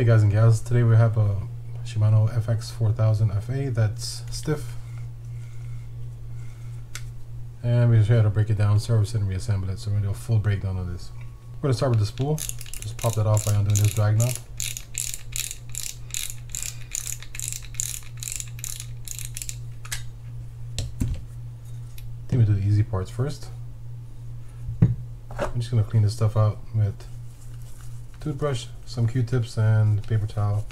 Hey guys and gals, today we have a Shimano FX4000 FA that's stiff. And we're just had to break it down, service it, and reassemble it. So we're going to do a full breakdown of this. We're going to start with the spool. Just pop that off by undoing this drag knob. I think we do the easy parts first. I'm just going to clean this stuff out with toothbrush, some Q-tips, and paper towel.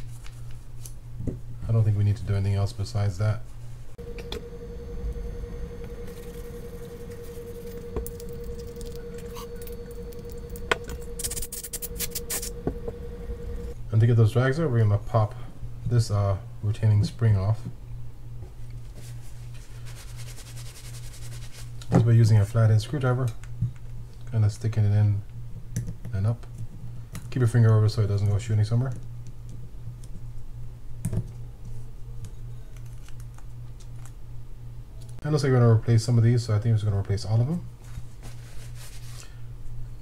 I don't think we need to do anything else besides that. And to get those drags out, we're going to pop this uh, retaining spring off. Just by using a flathead screwdriver, kind of sticking it in and up. Keep your finger over so it doesn't go shooting somewhere. And looks like we're going to replace some of these, so I think we're going to replace all of them.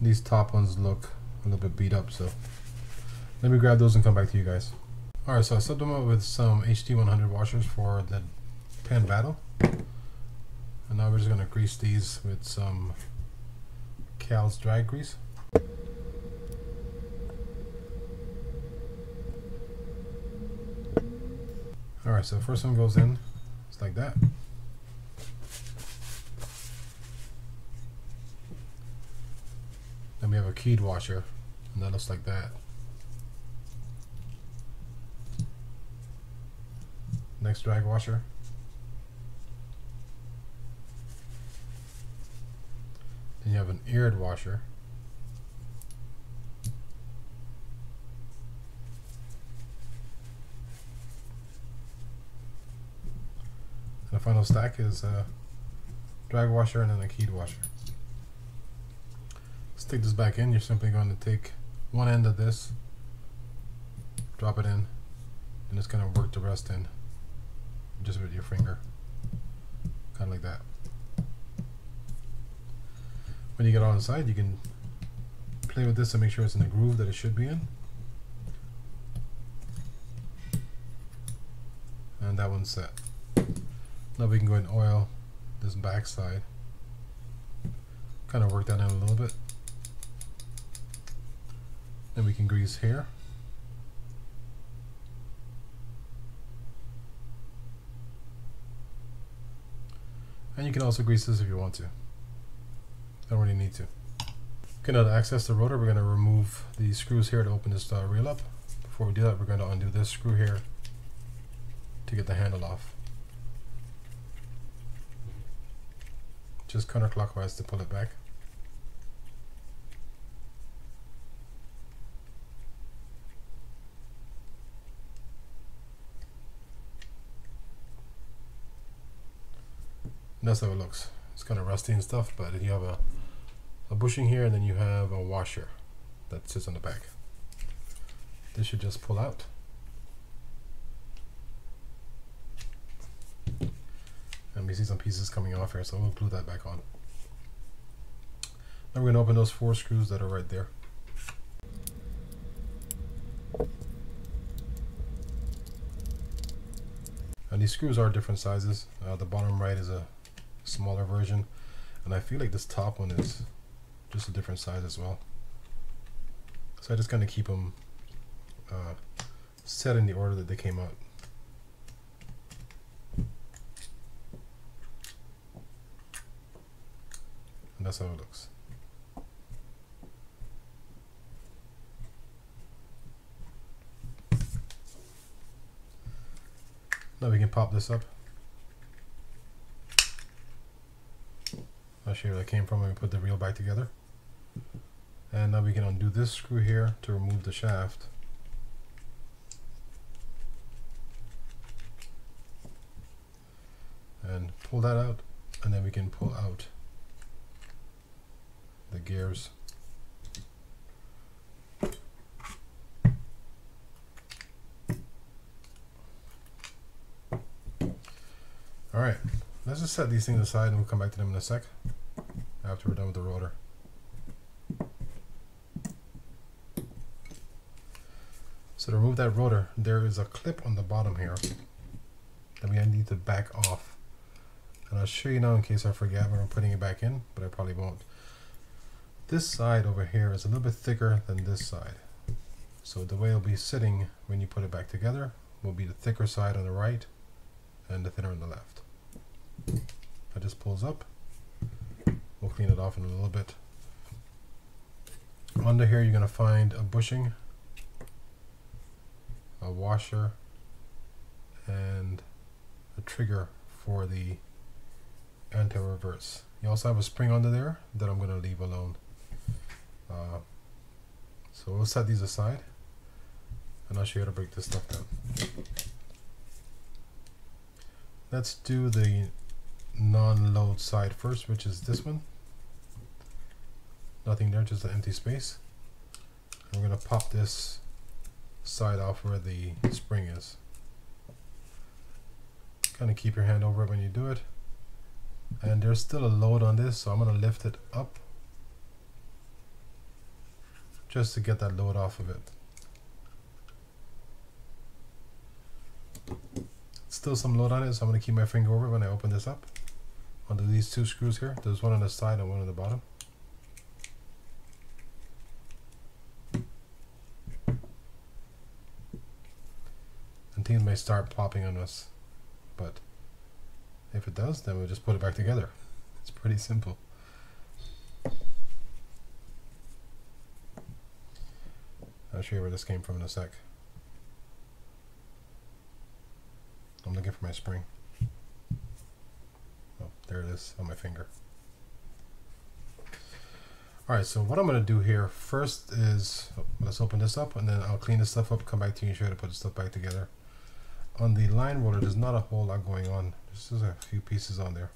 These top ones look a little bit beat up, so let me grab those and come back to you guys. Alright, so I subbed them up with some HT100 washers for the Penn Battle. And now we're just going to grease these with some Cal's drag grease. Alright, so the first one goes in, it's like that. Then we have a keyed washer, and that looks like that. Next drag washer. Then you have an eared washer. Final stack is a drag washer and then a keyed washer. Stick this back in. You're simply going to take one end of this, drop it in, and just kind of work the rest in just with your finger. Kind of like that. When you get all inside, you can play with this to make sure it's in the groove that it should be in. And that one's set. Now we can go and oil this backside. Kind of work that in a little bit. Then we can grease here. And you can also grease this if you want to. Don't really need to. Okay, now to access the rotor, we're going to remove the screws here to open this uh, reel up. Before we do that, we're going to undo this screw here to get the handle off. Just counterclockwise to pull it back. that's how it looks. It's kind of rusty and stuff, but you have a, a bushing here and then you have a washer that sits on the back. This should just pull out. And we see some pieces coming off here, so we'll glue that back on. Now we're going to open those four screws that are right there. And these screws are different sizes. Uh, the bottom right is a smaller version and I feel like this top one is just a different size as well so I just kind of keep them uh, set in the order that they came out that's how it looks now we can pop this up show you where that came from when we put the reel back together. And now we can undo this screw here to remove the shaft. And pull that out and then we can pull out the gears. All right, let's just set these things aside and we'll come back to them in a sec after we're done with the rotor. So So to remove that rotor, there is a clip on the bottom here that we need to back off. And I'll show you now in case I forget when I'm putting it back in, but I probably won't. This side over here is a little bit thicker than this side. So the way it'll be sitting when you put it back together will be the thicker side on the right and the thinner on the left. It just pulls up. We'll clean it off in a little bit. Under here you're going to find a bushing, a washer, and a trigger for the anti-reverse. You also have a spring under there that I'm going to leave alone. Uh, so we'll set these aside and I'll show you how to break this stuff down. Let's do the non-load side first, which is this one. Nothing there, just an empty space. And we're going to pop this side off where the spring is. Kind of keep your hand over it when you do it. And there's still a load on this, so I'm going to lift it up just to get that load off of it. Still some load on it, so I'm going to keep my finger over it when I open this up. Onto these two screws here. There's one on the side and one on the bottom. And things may start popping on us, but if it does, then we'll just put it back together. It's pretty simple. I'll show you where this came from in a sec. I'm looking for my spring. Oh, there it is on my finger. Alright, so what I'm going to do here first is, oh, let's open this up and then I'll clean this stuff up, come back to you and show you how to put the stuff back together. On the line roller, there's not a whole lot going on. There's just a few pieces on there.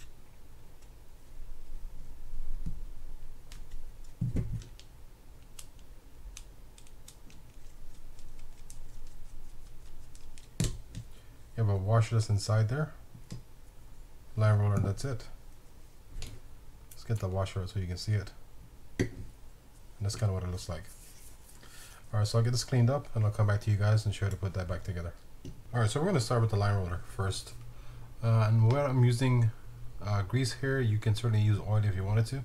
Washer that's inside there. Line roller, and that's it. Let's get the washer out so you can see it. And that's kind of what it looks like. Alright, so I'll get this cleaned up and I'll come back to you guys and show you how to put that back together. Alright, so we're going to start with the line roller first. Uh, and where I'm using uh, grease here, you can certainly use oil if you wanted to.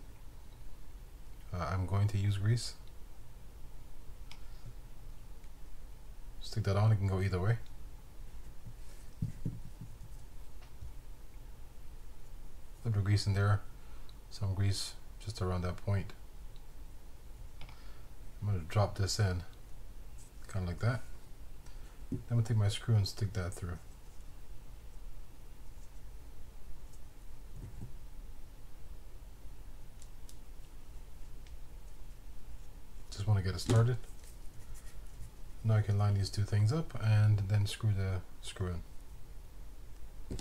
Uh, I'm going to use grease. Stick that on, it can go either way. A little grease in there, some grease just around that point. I'm going to drop this in, kind of like that. Then I'm going to take my screw and stick that through. Just want to get it started. Now I can line these two things up and then screw the screw in.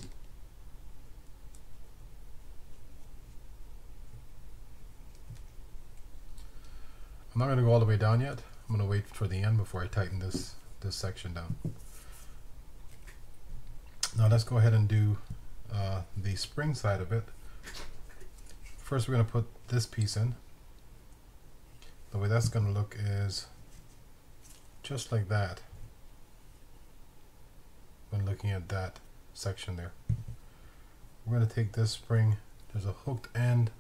I'm not going to go all the way down yet. I'm going to wait for the end before I tighten this, this section down. Now let's go ahead and do uh, the spring side of it. First we're going to put this piece in. The way that's going to look is just like that when looking at that section there. We're going to take this spring, there's a hooked end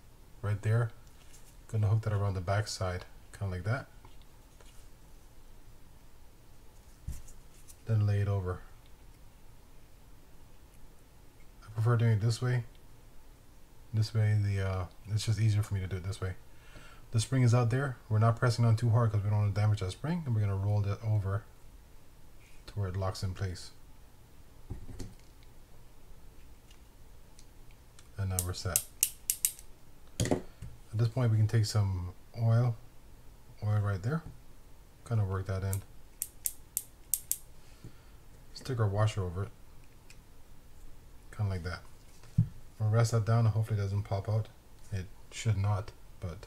right there. Going to hook that around the back side kind of like that. Then lay it over. I prefer doing it this way. This way, the uh, it's just easier for me to do it this way. The spring is out there. We're not pressing on too hard because we don't want to damage that spring. And we're going to roll that over to where it locks in place. And now we're set. At this point, we can take some oil oil right there. Kind of work that in. Stick our washer over it. Kind of like that. We'll rest that down and hopefully it doesn't pop out. It should not, but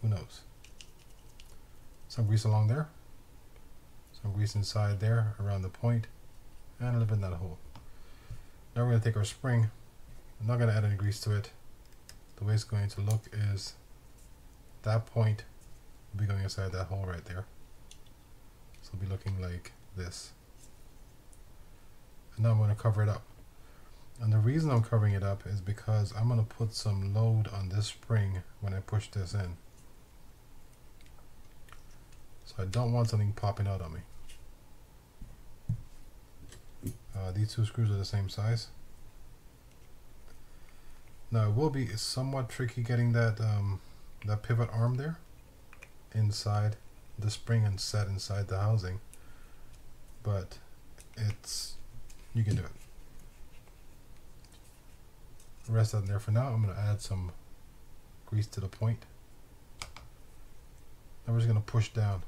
who knows. Some grease along there. Some grease inside there around the point and a little bit in that hole. Now we're going to take our spring. I'm not going to add any grease to it. The way it's going to look is that point will be going inside that hole right there. So it'll be looking like this. And now I'm going to cover it up. And the reason I'm covering it up is because I'm going to put some load on this spring when I push this in. So I don't want something popping out on me. Uh, these two screws are the same size. Now it will be somewhat tricky getting that um, that pivot arm there inside the spring and set inside the housing, but it's you can do it. Rest that there for now. I'm to add some grease to the point. We're just going to push down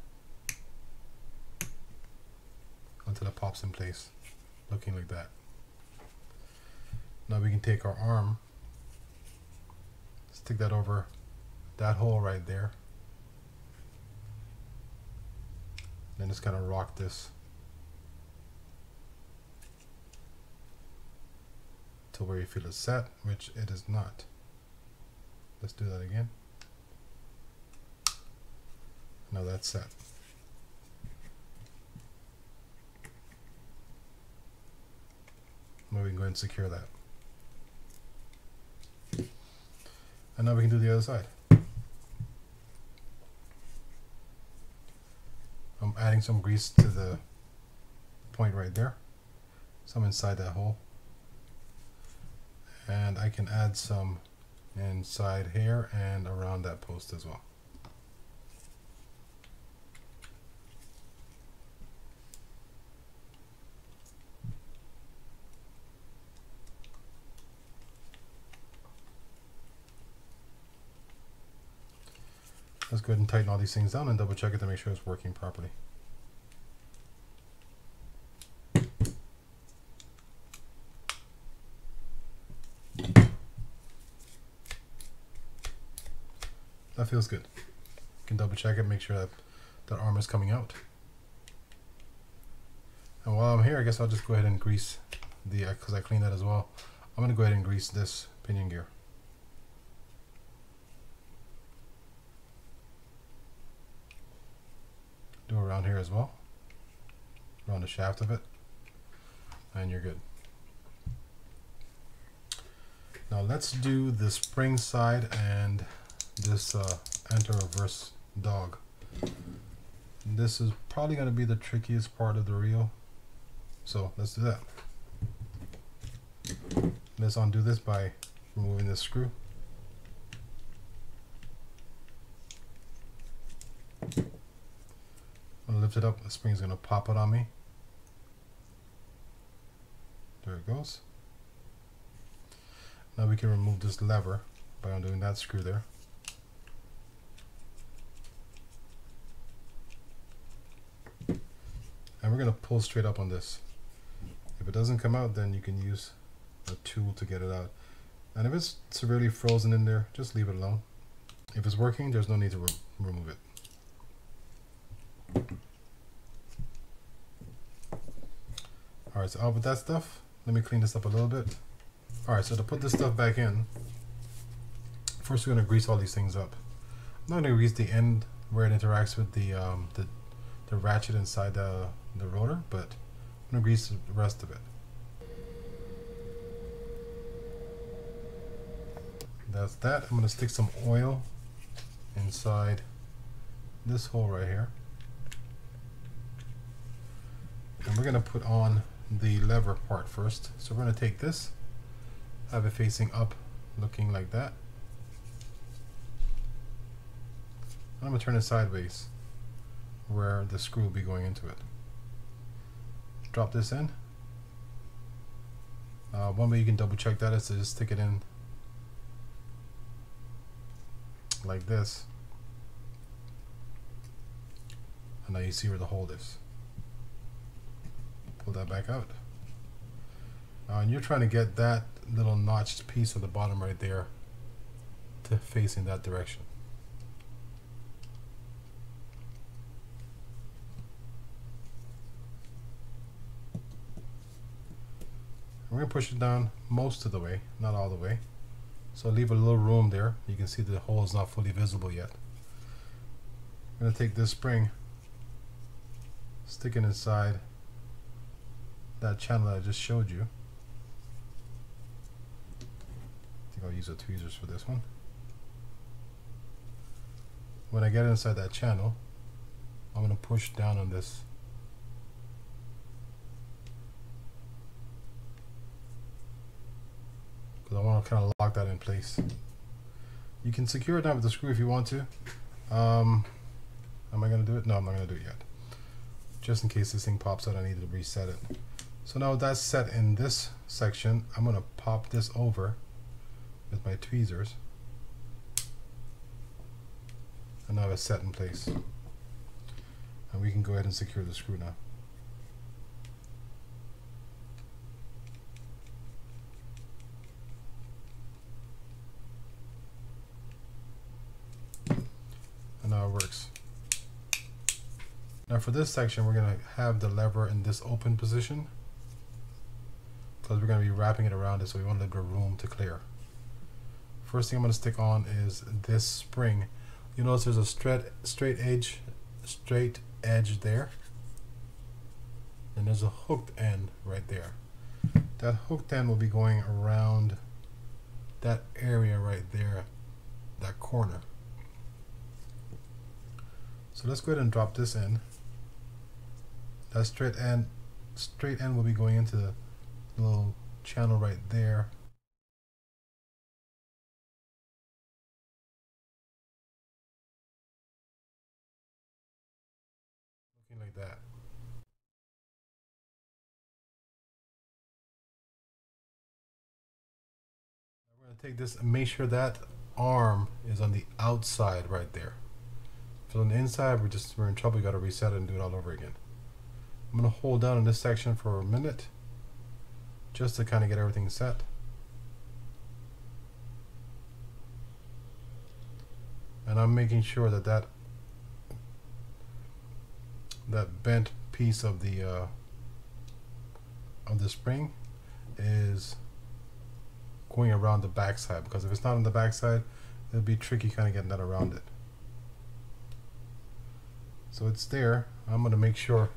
until it pops in place, looking like that. Now we can take our arm stick that over that hole right there. Just kind of rock this to where you feel it's set, which it is not. Let's do that again. Now that's set. Now we can go and secure that. And now we can do the other side. I'm adding some grease to the point right there. Some inside that hole. And I can add some inside here and around that post as well. Let's go ahead and tighten all these things down and double check it to make sure it's working properly. That feels good. You can double check it, make sure that that arm is coming out. And while I'm here, I guess I'll just go ahead and grease the, because uh, I cleaned that as well. I'm going to go ahead and grease this pinion gear. Do around here as well. Around the shaft of it. And you're good. Now let's do the spring side and this uh, anti-reverse dog. This is probably going to be the trickiest part of the reel. So let's do that. Let's undo this by removing this screw I'm gonna lift it up, the spring's gonna pop it on me. There it goes. Now we can remove this lever by undoing that screw there. And we're gonna pull straight up on this. If it doesn't come out, then you can use a tool to get it out. And if it's severely frozen in there, just leave it alone. If it's working, there's no need to re remove it. Alright, so out with that stuff. Let me clean this up a little bit. Alright, so to put this stuff back in, first we're going to grease all these things up. I'm not to grease the end where it interacts with the, um, the, the ratchet inside the, the rotor, but I'm to grease the rest of it. That's that. I'm going to stick some oil inside this hole right here. And we're going to put on the lever part first. So we're going to take this, have it facing up, looking like that. I'm going to turn it sideways where the screw will be going into it. Drop this in. Uh, one way you can double check that is to just stick it in like this. And now you see where the hole is pull that back out. Uh, and you're trying to get that little notched piece at the bottom right there to facing that direction. We're going to push it down most of the way, not all the way. So leave a little room there. You can see the hole is not fully visible yet. I'm going to take this spring stick it inside that channel that I just showed you. I think I'll use the tweezers for this one. When I get inside that channel, I'm going to push down on this I want to kind of lock that in place. You can secure it down with the screw if you want to. Um, am I going to do it? No, I'm not going to do it yet. Just in case this thing pops out, I need to reset it. So now that's set in this section, I'm going to pop this over with my tweezers. And now it's set in place. And we can go ahead and secure the screw now. And now it works. Now for this section, we're going to have the lever in this open position because we're going to be wrapping it around it so we want a little bit of room to clear. First thing I'm going to stick on is this spring. You notice there's a straight, straight edge, straight edge there. And there's a hooked end right there. That hooked end will be going around that area right there, that corner. So let's go ahead and drop this in. That straight end, straight end will be going into the little channel right there. Looking like that. We're going to take this and make sure that arm is on the outside right there. If it's on the inside, we're just we're in trouble. We got to reset it and do it all over again. I'm going to hold down in this section for a minute just to kind of get everything set. And I'm making sure that that that bent piece of the uh, of the spring is going around the backside because if it's not on the backside it'll be tricky kind of getting that around it. So it's there. I'm going to make sure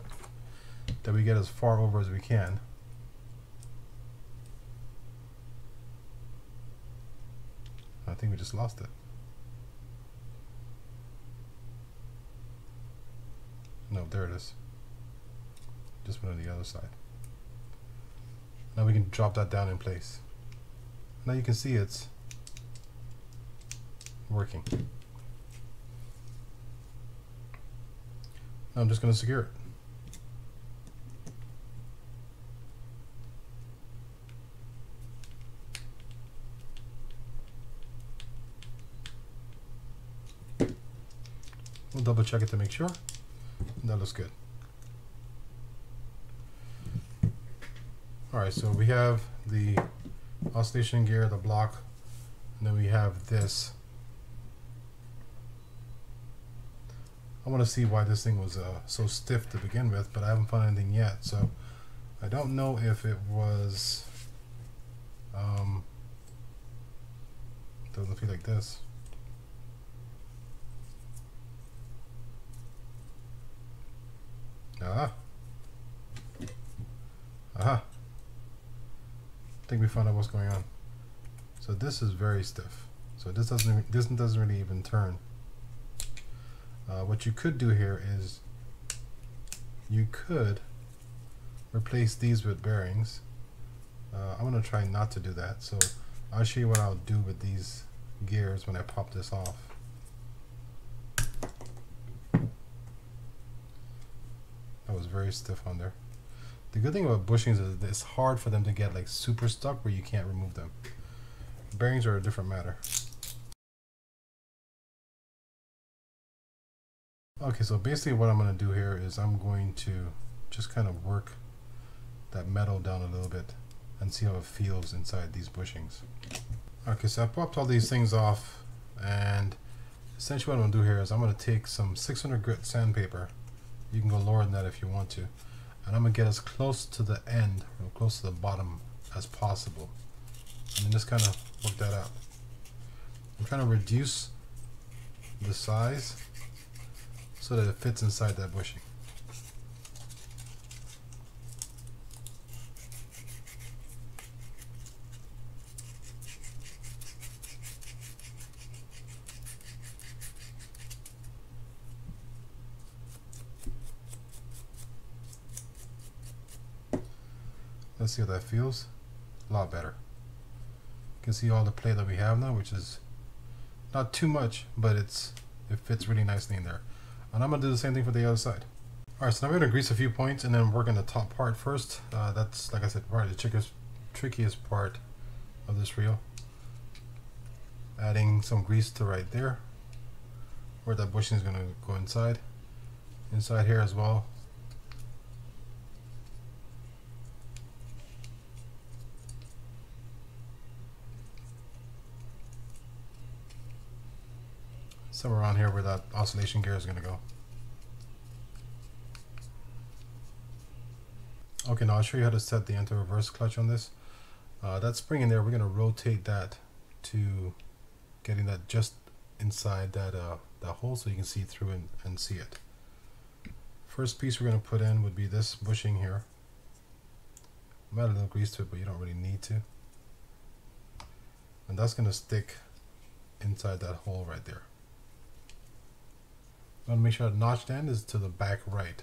that we get as far over as we can I think we just lost it. No, there it is. Just went on the other side. Now we can drop that down in place. Now you can see it's working. Now I'm just going to secure it. We'll double check it to make sure. That looks good. Alright, so we have the oscillation gear, the block, and then we have this. I want to see why this thing was uh, so stiff to begin with, but I haven't found anything yet. So I don't know if it was. Um, doesn't feel like this. Ah. Aha. I think we found out what's going on. So this is very stiff. So this doesn't this doesn't really even turn. Uh, what you could do here is you could replace these with bearings. Uh, I'm to try not to do that. So I'll show you what I'll do with these gears when I pop this off. That was very stiff on there. The good thing about bushings is it's hard for them to get like super stuck where you can't remove them. Bearings are a different matter. Okay, so basically what I'm going to do here is I'm going to just kind of work that metal down a little bit and see how it feels inside these bushings. Okay, so I popped all these things off and essentially what I'm going to do here is I'm going to take some 600 grit sandpaper you can go lower than that if you want to. And I'm going to get as close to the end, or close to the bottom as possible. And then just kind of work that out. I'm trying to reduce the size so that it fits inside that bushing. Let's see how that feels. A lot better. You can see all the play that we have now, which is not too much, but it's it fits really nicely in there. And I'm gonna do the same thing for the other side. All right, so now we're gonna grease a few points and then work on the top part first. Uh, that's, like I said, probably the trickiest, trickiest part of this reel. Adding some grease to right there, where that bushing is gonna go inside. Inside here as well, somewhere around here where that oscillation gear is going to go. Okay, now I'll show you how to set the anti-reverse clutch on this. Uh, that spring in there, we're going to rotate that to getting that just inside that, uh, that hole so you can see through and, and see it. First piece we're going to put in would be this bushing here. I'm add a little grease to it, but you don't really need to. And that's going to stick inside that hole right there. I want to make sure the notched end is to the back right.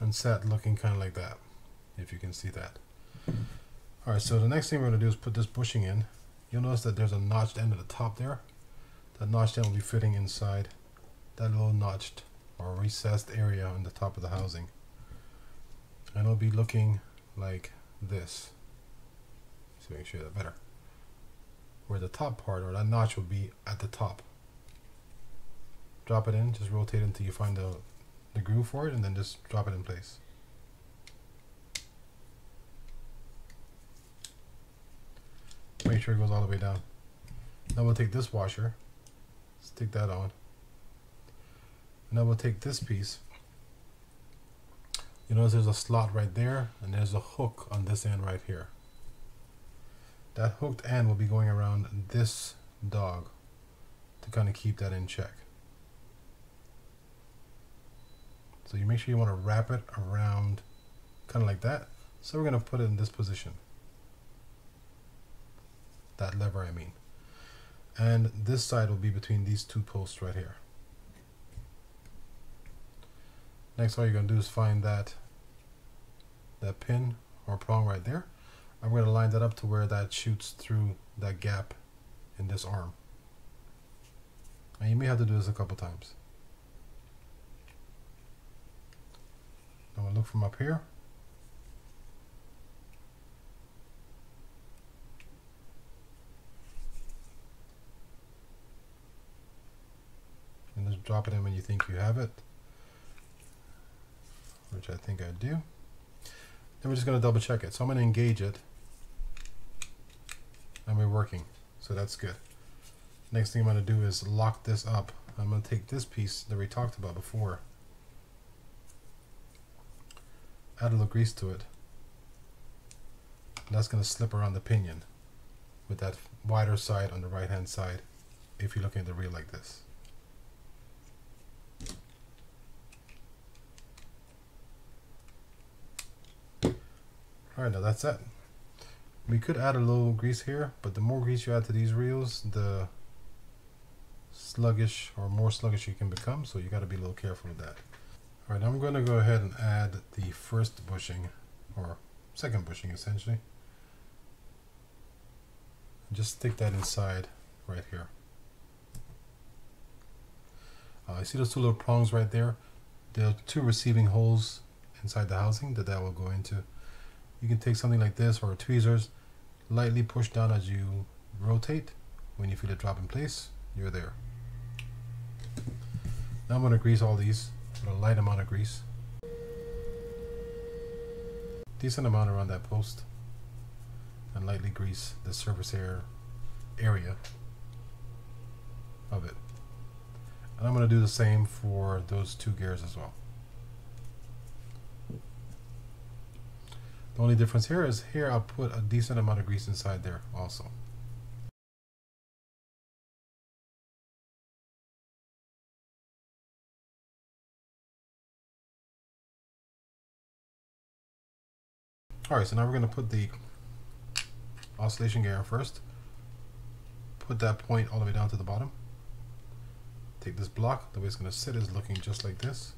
and set looking kind of like that if you can see that alright so the next thing we're going to do is put this bushing in you'll notice that there's a notched end at the top there. That notched end will be fitting inside that little notched or recessed area on the top of the housing. And it'll be looking like this. So make sure that better. Where the top part or that notch will be at the top. Drop it in, just rotate until you find the, the groove for it and then just drop it in place. Make sure it goes all the way down. Now we'll take this washer, stick that on. Now we'll take this piece. You notice there's a slot right there and there's a hook on this end right here. That hooked end will be going around this dog to kind of keep that in check. So you make sure you want to wrap it around kind of like that. So we're going to put it in this position that lever I mean. And this side will be between these two posts right here. Next all you're going to do is find that that pin or prong right there. I'm going to line that up to where that shoots through that gap in this arm. And you may have to do this a couple times. Now we'll look from up here. And just drop it in when you think you have it which I think I do. Then we're just going to double check it. So I'm going to engage it. And we're working. So that's good. Next thing I'm going to do is lock this up. I'm going to take this piece that we talked about before. Add a little grease to it. And that's going to slip around the pinion with that wider side on the right hand side if you're looking at the reel like this Alright, now that's it. We could add a little grease here, but the more grease you add to these reels, the sluggish or more sluggish you can become, so you got to be a little careful with that. Alright, I'm going to go ahead and add the first bushing, or second bushing essentially. Just stick that inside right here. Uh, you see those two little prongs right there? There are two receiving holes inside the housing that that will go into you can take something like this or tweezers lightly push down as you rotate. When you feel it drop in place you're there. Now I'm going to grease all these with a light amount of grease. Decent amount around that post. And lightly grease the surface air area of it. And I'm going to do the same for those two gears as well The only difference here is here I'll put a decent amount of grease inside there also. Alright, so now we're going to put the oscillation gear first. Put that point all the way down to the bottom. Take this block, the way it's going to sit is looking just like this.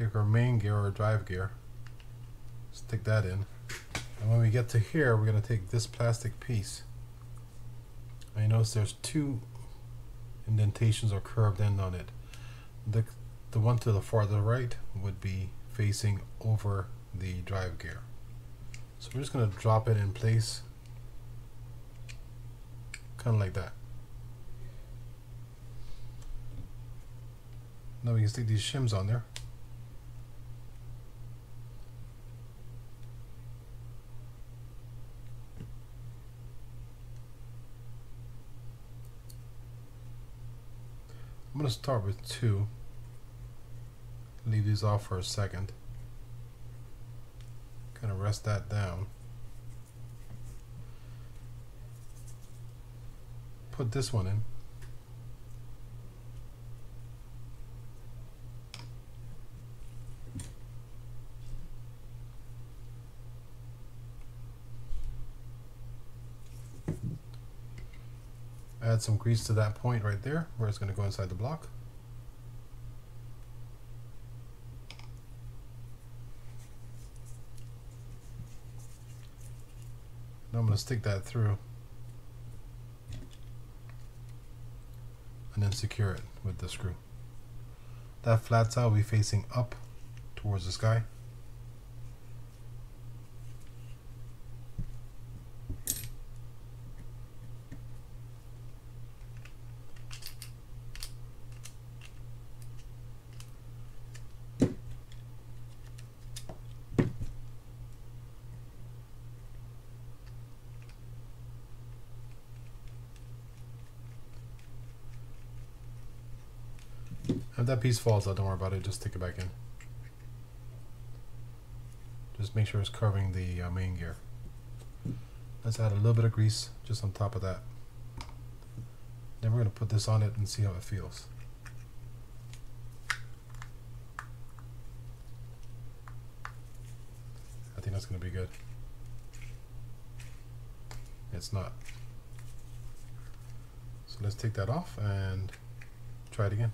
Take our main gear or drive gear, stick that in. And when we get to here, we're going to take this plastic piece. You notice there's two indentations or curved end on it. The, the one to the farther right would be facing over the drive gear. So we're just going to drop it in place kind of like that. Now we can stick these shims on there. I'm going to start with two. Leave these off for a second. Of rest that down. Put this one in. Add some grease to that point right there where it's going to go inside the block. Now I'm going to stick that through and then secure it with the screw. That flat side will be facing up towards the sky. If that piece falls out, don't worry about it. Just stick it back in. Just make sure it's covering the uh, main gear. Let's add a little bit of grease just on top of that. Then we're going to put this on it and see how it feels. I think that's going to be good. It's not. So let's take that off and try it again.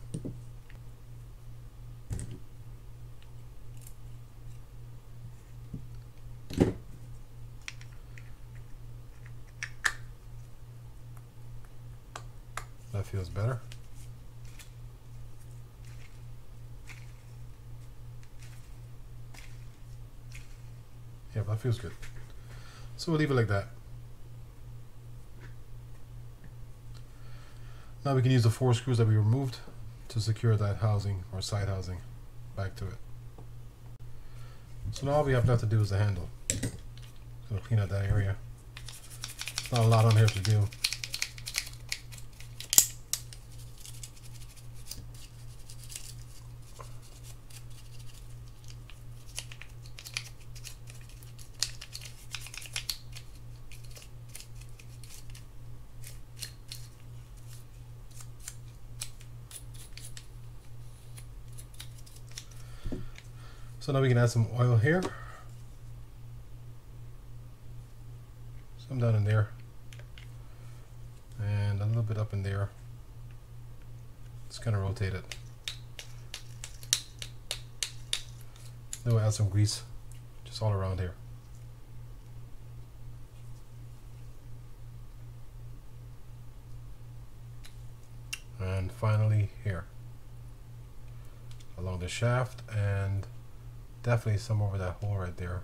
That feels better. Yeah, that feels good. So we'll leave it like that. Now we can use the four screws that we removed to secure that housing or side housing back to it. So now all we have left to do is the handle. So clean out that area. Not a lot on here to do. So now we can add some oil here. Some down in there. And a little bit up in there. Just kind of rotate it. Then we'll add some grease just all around here. And finally here along the shaft and definitely some over that hole right there.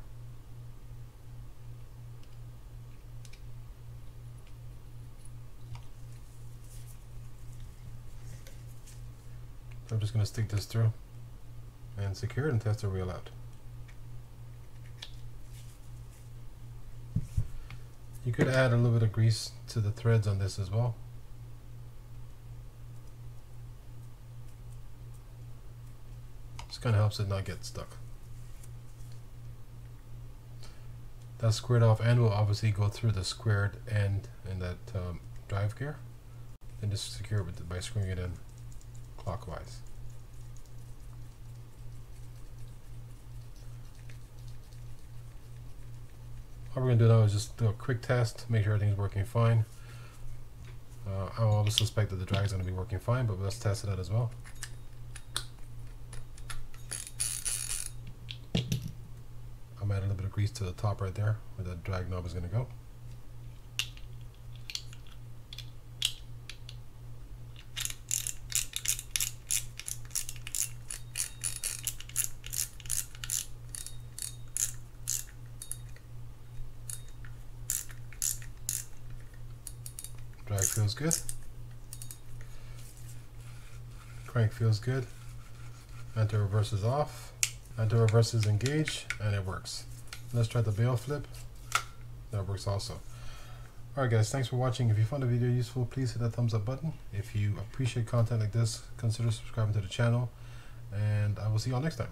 I'm just going to stick this through and secure it and test the reel out. You could add a little bit of grease to the threads on this as well. Just kind of helps it not get stuck. that squared off end will obviously go through the squared end in that um, drive gear. And just secure it the, by screwing it in clockwise. All we're going to do now is just do a quick test make sure everything's working fine. Uh, I always suspect that the drag is going to be working fine but let's test it out as well. Grease to the top right there where the drag knob is gonna go. Drag feels good. Crank feels good. Anti-reverse is off. Anti-reverse is engaged and it works. Let's try the bail flip. That works also. Alright guys, thanks for watching. If you found the video useful, please hit that thumbs up button. If you appreciate content like this, consider subscribing to the channel. And I will see you all next time.